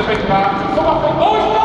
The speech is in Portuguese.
efetivar. Só Dois,